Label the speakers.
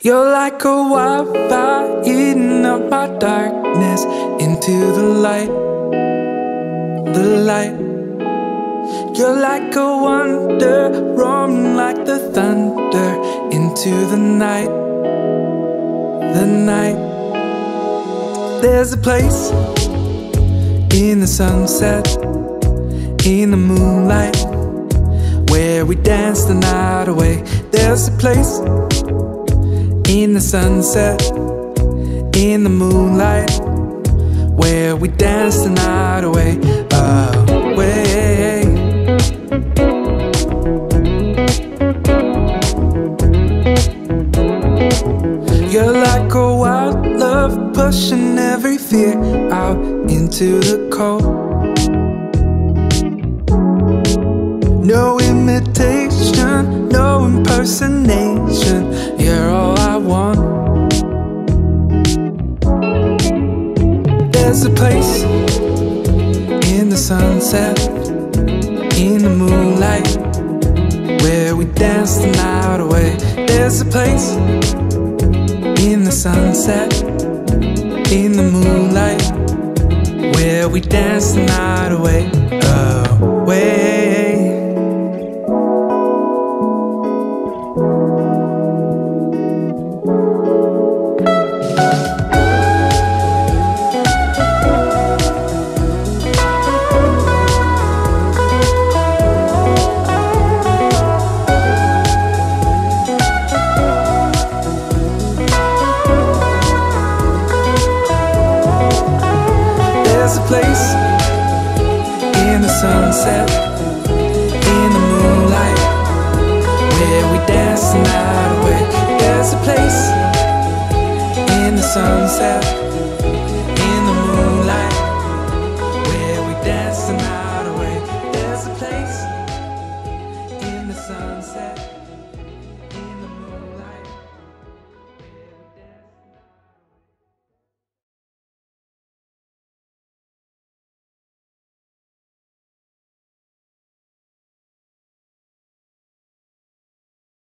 Speaker 1: You're like a wildfire eating up my darkness into the light, the light. You're like a wonder, roaring like the thunder into the night, the night. There's a place in the sunset, in the moonlight, where we dance the night away. There's a place in the sunset, in the moonlight, where we dance the night away, away. You're like a wild love, pushing every fear out into the cold. No imitation, no impersonation. There's a place in the sunset, in the moonlight, where we dance the night away. There's a place in the sunset, in the moonlight, where we dance the night away, away. Sunset, in the moonlight, where we dance the night away. There's a place in the sunset,